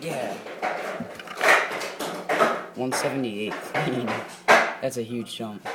Yeah. 178 clean. That's a huge jump.